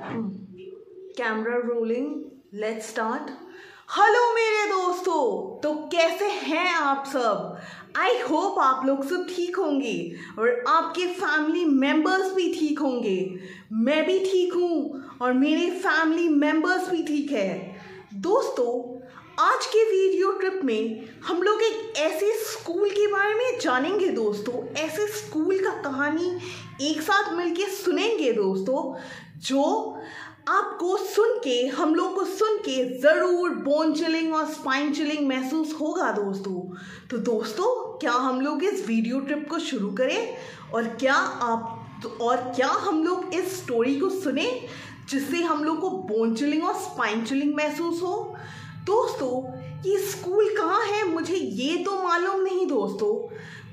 Camera rolling let's start hello मेरे दोस्तों. तो कैसे हैं आप सब? आई होप आप लोग सब ठीक होंगे और आपके फैमिली मेंबर्स भी ठीक होंगे. मैं भी ठीक हूँ और मेरे फैमिली मेंबर्स भी ठीक है. दोस्तों, आज के वीडियो ट्रिप में हम लोग एक ऐसे स्कूल के बारे में जानेंगे दोस्तों. ऐसे स्कूल का कहानी एक साथ मिलके सुनेंगे दोस्तों. जो आपको सुन के, हम लोग को सुन के ज़रूर बोन चिलिंग और स्पाइन चिलिंग महसूस होगा दोस्तों। तो दोस्तों, क्या हम लोग इस वीडियो ट्रिप को शुरू करें? और क्या आप तो और क्या हम लोग इस स्टोरी को सुने जिससे हम लोग को बोन चिलिंग और स्पाइन चिलिंग महसूस हो? दोस्तों, ये स्कूल कहाँ है मुझे ये तो मालूम नहीं दोस्तों।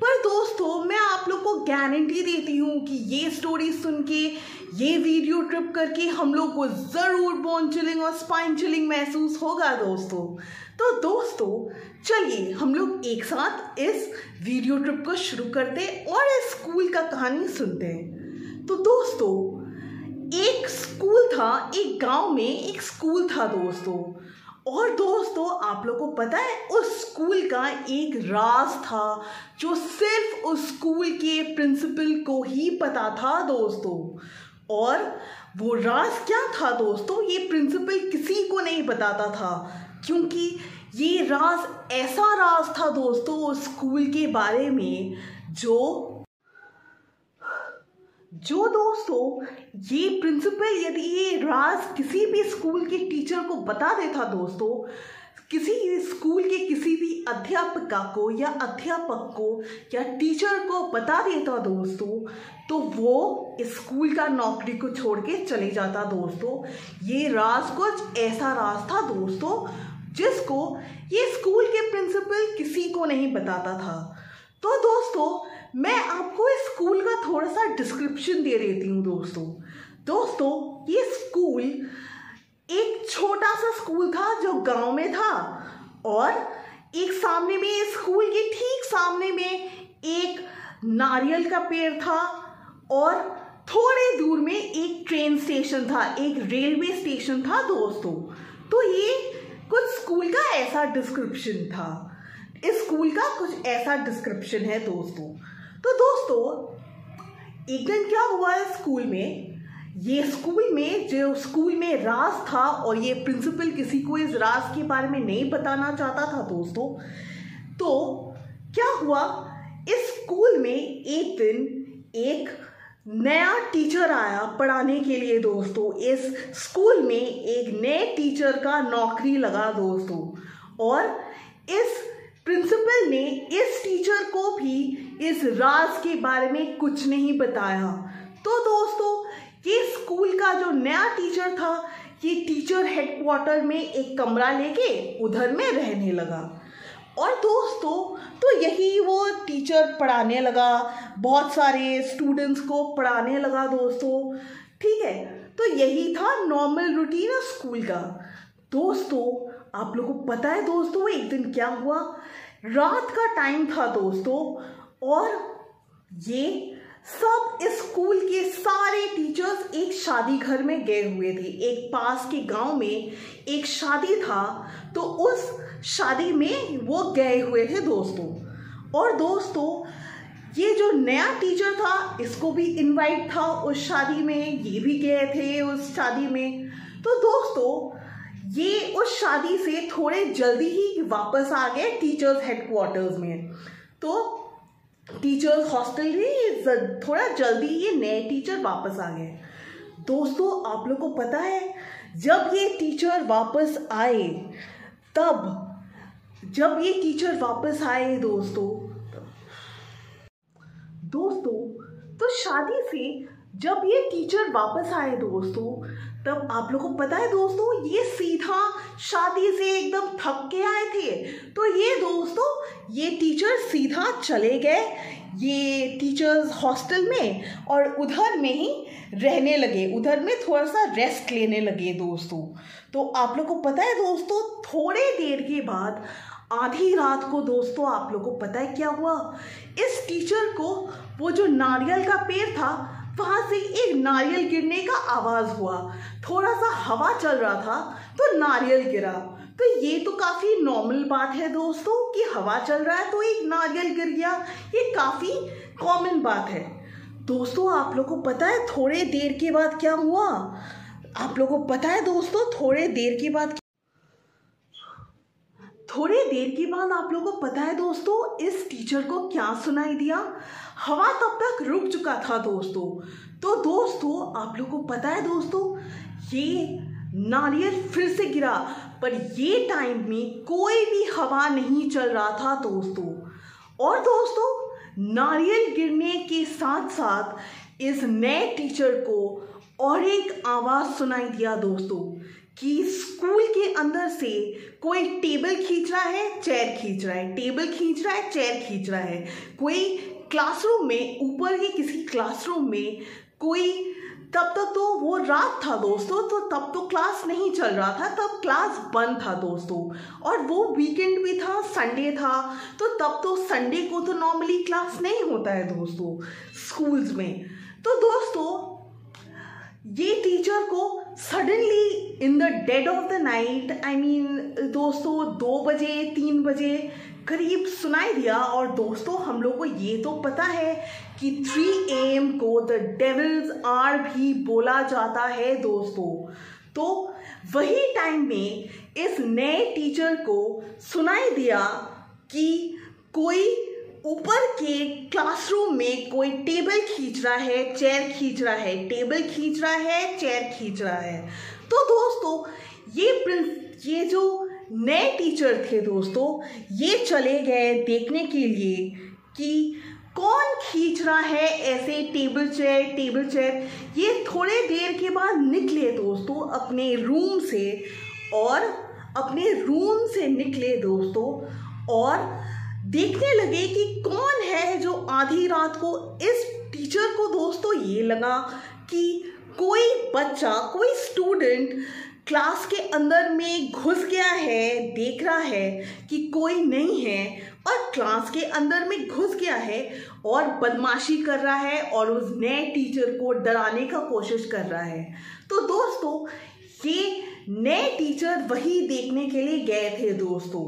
पर दोस्तों, मैं आप लोग को गारंटी देती हूँ कि ये स्टोरी सुन के, ये वीडियो ट्रिप करके हम लोग को ज़रूर बोन चिलिंग और स्पाइन चिलिंग महसूस होगा दोस्तों। तो दोस्तों, चलिए हम लोग एक साथ इस वीडियो ट्रिप को शुरू करते हैं और इस स्कूल का कहानी सुनते हैं। तो दोस्तों, एक स्कूल था, एक गाँव में एक स्कूल था दोस्तों। और दोस्तों, आप लोगों को पता है, उस स्कूल का एक राज था, जो सिर्फ़ उस स्कूल के प्रिंसिपल को ही पता था, दोस्तों। और वो राज क्या था, दोस्तों? ये प्रिंसिपल किसी को नहीं बताता था, क्योंकि ये राज ऐसा राज था, दोस्तों, उस स्कूल के बारे में, जो जो दोस्तों, ये प्रिंसिपल यदि ये राज किसी भी स्कूल के टीचर को बता देता दोस्तों, किसी स्कूल के किसी भी अध्यापिका को या अध्यापक को या टीचर को बता देता दोस्तों तो वो स्कूल का नौकरी को छोड़ के चले जाता दोस्तों। ये राज कुछ ऐसा राज था दोस्तों, जिसको ये स्कूल के प्रिंसिपल किसी को नहीं बताता था। तो दोस्तों, मैं आपको इस स्कूल का थोड़ा सा डिस्क्रिप्शन दे देती हूँ दोस्तों। दोस्तों, ये स्कूल एक छोटा सा स्कूल था जो गाँव में था और एक सामने में स्कूल के ठीक सामने में एक नारियल का पेड़ था और थोड़े दूर में एक ट्रेन स्टेशन था, एक रेलवे स्टेशन था दोस्तों। तो ये कुछ स्कूल का ऐसा डिस्क्रिप्शन था। इस स्कूल का कुछ ऐसा डिस्क्रिप्शन है दोस्तों। तो दोस्तों एक दिन क्या हुआ है स्कूल में? ये स्कूल में जो स्कूल में राज था और ये प्रिंसिपल किसी को इस राज के बारे में नहीं बताना चाहता था दोस्तों तो क्या हुआ? इस स्कूल में एक दिन एक नया टीचर आया पढ़ाने के लिए दोस्तों। इस स्कूल में एक नए टीचर का नौकरी लगा दोस्तों। और इस प्रिंसिपल ने इस टीचर को भी इस राज के बारे में कुछ नहीं बताया। तो दोस्तों ये स्कूल का जो नया टीचर था, ये टीचर हेडक्वार्टर में एक कमरा लेके उधर में रहने लगा। और दोस्तों तो यही वो टीचर पढ़ाने लगा, बहुत सारे स्टूडेंट्स को पढ़ाने लगा दोस्तों, ठीक है? तो यही था नॉर्मल रूटीन स्कूल का। दोस्तों, आप लोगों को पता है दोस्तों एक दिन क्या हुआ? रात का टाइम था दोस्तों, और ये सब स्कूल के सारे टीचर्स एक शादी घर में गए हुए थे। एक पास के गाँव में एक शादी था तो उस शादी में वो गए हुए थे दोस्तों। और दोस्तों, ये जो नया टीचर था, इसको भी इनवाइट था उस शादी में, ये भी गए थे उस शादी में। तो दोस्तों ये उस शादी से थोड़े जल्दी ही वापस आ गए टीचर्स हेडक्वार्टर्स में। तो टीचर्स हॉस्टल में थोड़ा जल्दी ये नए टीचर वापस आ गए। दोस्तों, आप लोग को पता है, जब ये टीचर वापस आए, तब, जब ये टीचर वापस आए दोस्तों दोस्तों तो शादी से जब ये टीचर वापस आए दोस्तों तब आप लोगों को पता है दोस्तों, ये सीधा शादी से एकदम थक के आए थे। तो ये दोस्तों, ये टीचर सीधा चले गए। ये टीचर्स हॉस्टल में और उधर में ही रहने लगे। उधर में थोड़ा सा रेस्ट लेने लगे दोस्तों। तो आप लोग को पता है दोस्तों, थोड़े देर के बाद आधी रात को दोस्तों आप लोग को पता है क्या हुआ? इस टीचर को वो जो नारियल का पेड़ था वहाँ से एक नारियल गिरने का आवाज़ हुआ। थोड़ा सा हवा चल रहा था तो नारियल गिरा। तो ये तो काफ़ी नॉर्मल बात है दोस्तों कि हवा चल रहा है तो एक नारियल गिर गया। ये काफ़ी कॉमन बात है। दोस्तों, आप लोगों को पता है थोड़े देर के बाद क्या हुआ? आप लोगों को पता है दोस्तों, थोड़े देर के बाद थोड़े देर के बाद आप लोगों को पता है दोस्तों, इस टीचर को क्या सुनाई दिया? हवा तब तक रुक चुका था दोस्तों। तो दोस्तों, आप लोगों को पता है दोस्तों, ये नारियल फिर से गिरा, पर ये टाइम में कोई भी हवा नहीं चल रहा था दोस्तों। और दोस्तों, नारियल गिरने के साथ साथ इस नए टीचर को और एक आवाज़ सुनाई दिया दोस्तों। कि स्कूल के अंदर से कोई टेबल खींच रहा है, चेयर खींच रहा है। टेबल खींच रहा है, चेयर खींच रहा है। कोई क्लासरूम में, ऊपर ही किसी क्लासरूम में कोई, तब तक तो वो रात था दोस्तों तो तब तो क्लास नहीं चल रहा था, तब क्लास बंद था दोस्तों। और वो वीकेंड भी था संडे था तो तब तो संडे को तो नॉर्मली क्लास नहीं होता है दोस्तों स्कूल्स में। तो दोस्तों, ये टीचर को suddenly in the dead of the night I mean दोस्तों, दो बजे, तीन बजे, करीब सुनाई दिया, और दोस्तों, हम लोग को ये तो पता है कि 3 एम को द डेविल्स आर भी बोला जाता है, दोस्तों। तो वही टाइम में इस नए टीचर को सुनाई दिया कि कोई ऊपर के क्लासरूम में कोई टेबल खींच रहा है, चेयर खींच रहा है, टेबल खींच रहा है, चेयर खींच रहा है। तो दोस्तों, ये ये जो नए टीचर थे दोस्तों, ये चले गए देखने के लिए कि कौन खींच रहा है ऐसे टेबल चेयर टेबल चेयर। ये थोड़े देर के बाद निकले दोस्तों अपने रूम से और अपने रूम से निकले दोस्तों और देखने लगे कि कौन है जो आधी रात को इस टीचर को, दोस्तों, ये लगा कि कोई बच्चा, कोई स्टूडेंट क्लास के अंदर में घुस गया है, देख रहा है कि कोई नहीं है और क्लास के अंदर में घुस गया है और बदमाशी कर रहा है और उस नए टीचर को डराने का कोशिश कर रहा है। तो दोस्तों, ये नए टीचर वही देखने के लिए गए थे, दोस्तों।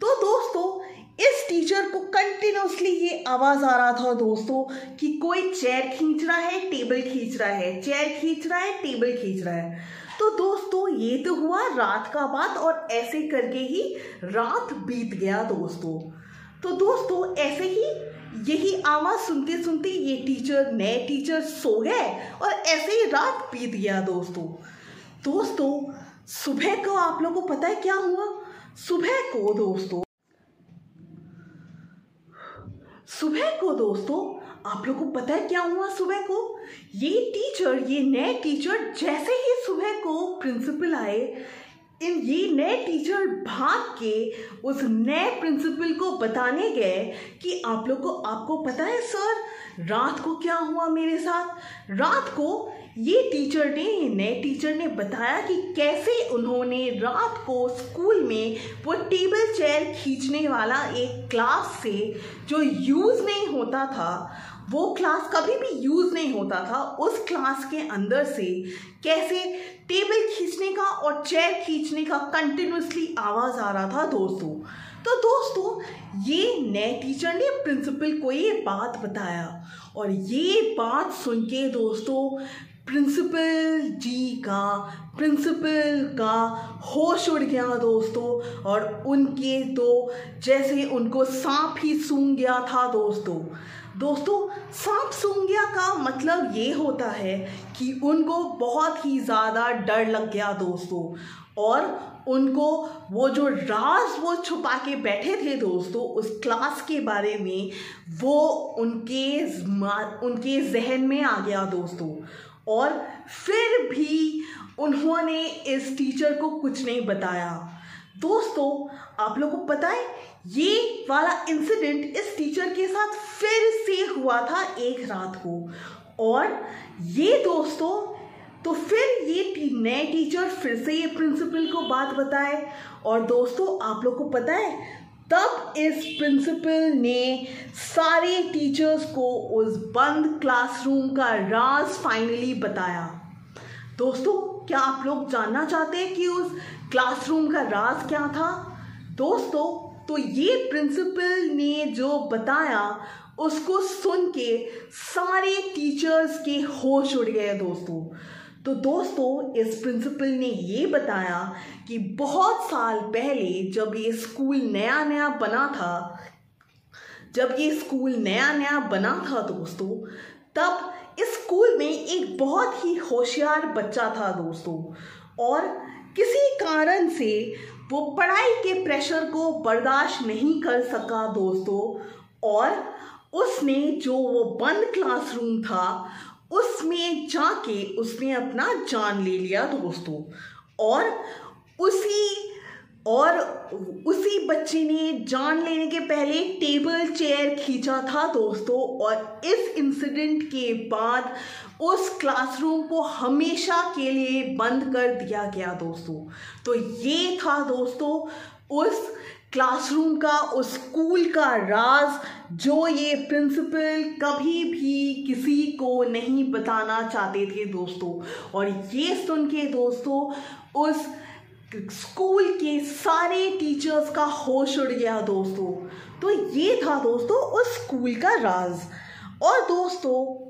तो दोस्तों इस टीचर को कंटिन्यूसली ये आवाज़ आ रहा था दोस्तों कि कोई चेयर खींच रहा है टेबल खींच रहा है चेयर खींच रहा है टेबल खींच रहा है। तो दोस्तों, ये तो हुआ रात का बात और ऐसे करके ही रात बीत गया दोस्तों। तो दोस्तों, ऐसे ही यही आवाज़ सुनते सुनते ये टीचर नए टीचर सो गए और ऐसे ही रात बीत गया दोस्तों। दोस्तों, सुबह को आप लोगों को पता है क्या हुआ? सुबह को दोस्तों सुबह को, दोस्तों। आप लोगों को पता है क्या हुआ सुबह को? ये टीचर ये नए टीचर जैसे ही सुबह को प्रिंसिपल आए इन ये नए टीचर भाग के उस नए प्रिंसिपल को बताने गए कि आप लोग को, आपको पता है सर रात को क्या हुआ मेरे साथ? रात को ये टीचर ने, ये नए टीचर ने बताया कि कैसे उन्होंने रात को स्कूल में वो टेबल चेयर खींचने वाला एक क्लास से जो यूज़ नहीं होता था वो क्लास कभी भी यूज़ नहीं होता था उस क्लास के अंदर से कैसे टेबल खींचने का और चेयर खींचने का कंटिन्यूसली आवाज़ आ रहा था दोस्तों। तो दोस्तों, ये नए टीचर ने प्रिंसिपल को ये बात बताया और ये बात सुन के दोस्तों प्रिंसिपल जी का प्रिंसिपल का होश उड़ गया दोस्तों और उनके तो जैसे उनको सांप ही सूंघ गया था दोस्तों। दोस्तों, सांप सूंघिया का मतलब ये होता है कि उनको बहुत ही ज़्यादा डर लग गया दोस्तों। और उनको वो जो राज वो छुपा के बैठे थे दोस्तों, उस क्लास के बारे में वो उनके उनके जहन में आ गया दोस्तों। और फिर भी उन्होंने इस टीचर को कुछ नहीं बताया। दोस्तों, आप लोगों को पता है ये वाला इंसिडेंट इस टीचर के साथ फिर से हुआ था एक रात को। और ये दोस्तों तो फिर ये नए टीचर फिर से ये प्रिंसिपल को बात बताए। और दोस्तों, आप लोग को पता है, तब इस प्रिंसिपल ने सारे टीचर्स को उस बंद क्लासरूम का राज फाइनली बताया। दोस्तों, क्या आप लोग जानना चाहते हैं कि उस क्लासरूम का राज क्या था? दोस्तों तो ये प्रिंसिपल ने जो बताया, उसको सुन के सारे टीचर्स के होश उड़ गए दोस्तों। तो दोस्तों, इस प्रिंसिपल ने ये बताया कि बहुत साल पहले जब ये स्कूल नया नया बना था, जब ये स्कूल नया नया बना था दोस्तों, तब इस स्कूल में एक बहुत ही होशियार बच्चा था दोस्तों। और किसी कारण से वो पढ़ाई के प्रेशर को बर्दाश्त नहीं कर सका दोस्तों। और उसने जो वो बंद क्लासरूम था, उसमें जाके उसने अपना जान ले लिया दोस्तों। और उसी और उसी बच्चे ने जान लेने के पहले टेबल, चेयर खींचा था दोस्तों और इस इंसिडेंट के बाद उस क्लासरूम को हमेशा के लिए बंद कर दिया गया दोस्तों। तो ये था दोस्तों उस क्लासरूम का, उस स्कूल का राज जो ये प्रिंसिपल कभी भी किसी को नहीं बताना चाहते थे दोस्तों। और ये सुन के दोस्तों उस स्कूल के सारे टीचर्स का होश उड़ गया दोस्तों। तो ये था दोस्तों उस स्कूल का राज। और दोस्तों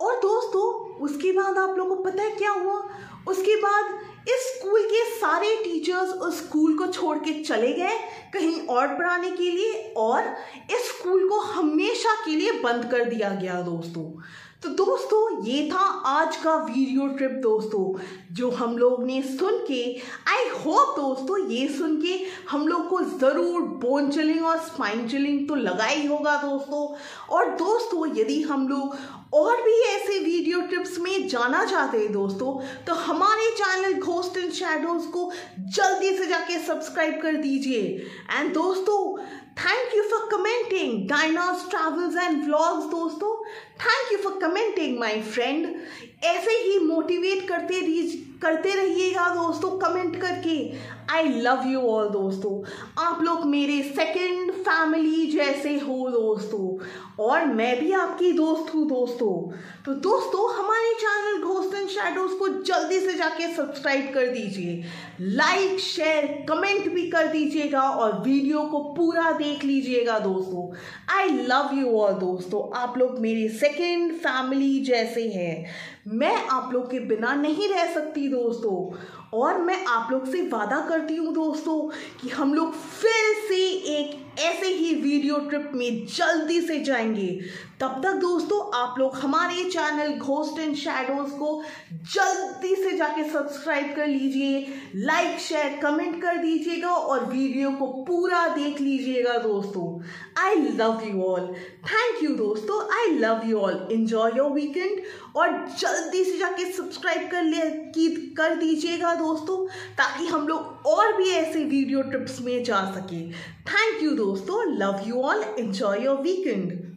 और दोस्तों, उसके बाद आप लोगों को पता है क्या हुआ? उसके बाद इस स्कूल के सारे टीचर्स उस स्कूल को छोड़ के चले गए कहीं और पढ़ाने के लिए और इस स्कूल को हमेशा के लिए बंद कर दिया गया दोस्तों। तो दोस्तों, ये था आज का वीडियो ट्रिप दोस्तों, जो हम लोग ने सुन के आई होप दोस्तों ये सुन के हम लोग को ज़रूर बोन चिलिंग और स्पाइन चिलिंग तो लगा ही होगा दोस्तों। और दोस्तों, यदि हम लोग और भी ऐसे वीडियो ट्रिप्स में जाना चाहते हैं दोस्तों तो हमारे चैनल घोस्ट एंड शेडोज को जल्दी से जाके सब्सक्राइब कर दीजिए। एंड दोस्तों थैंक यू फॉर कमेंटिंग डायनास ट्रैवल्स एंड व्लॉग्स दोस्तों. Thank you for commenting my friend ऐसे ही मोटिवेट करते करते रहिएगा दोस्तों कमेंट करके। आई लव यू ऑल दोस्तों। आप लोग मेरे सेकंड फैमिली जैसे हो दोस्तों। और मैं भी आपकी दोस्त हूँ दोस्तों। तो दोस्तों, हमारे चैनल घोस्ट एंड शेडोज को जल्दी से जाके सब्सक्राइब कर दीजिए। लाइक शेयर कमेंट भी कर दीजिएगा और वीडियो को पूरा देख लीजिएगा दोस्तों। आई लव यू ऑल दोस्तों। आप लोग मेरी सेकेंड फैमिली जैसे हैं। मैं आप लोग के बिना नहीं रह सकती दोस्तों। और मैं आप लोग से वादा करती हूँ दोस्तों कि हम लोग फिर से एक ऐसे ही वीडियो ट्रिप में जल्दी से जाएँगे। तब तक दोस्तों, आप लोग हमारे चैनल घोस्ट एंड शेडोज को जल्दी से जाके सब्सक्राइब कर लीजिए लाइक शेयर कमेंट कर दीजिएगा और वीडियो को पूरा देख लीजिएगा दोस्तों। I love you all thank you दोस्तों. I love you all enjoy your weekend और जल्दी से जाके सब्सक्राइब कर ले की कर दीजिएगा दोस्तों, ताकि हम लोग और भी ऐसे वीडियो ट्रिप्स में जा सकें. थैंक यू दोस्तों. Love you all enjoy your weekend